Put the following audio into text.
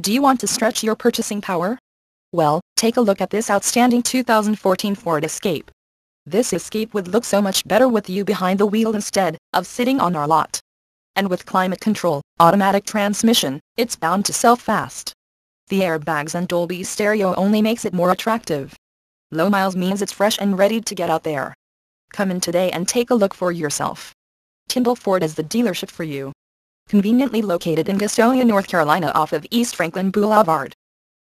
Do you want to stretch your purchasing power? Well, take a look at this outstanding 2014 Ford Escape. This Escape would look so much better with you behind the wheel instead of sitting on our lot. And with climate control, automatic transmission, it's bound to sell fast. The airbags and Dolby stereo only makes it more attractive. Low miles means it's fresh and ready to get out there. Come in today and take a look for yourself. Tindol Ford is the dealership for you. Conveniently located in Gastonia, North Carolina off of East Franklin Boulevard.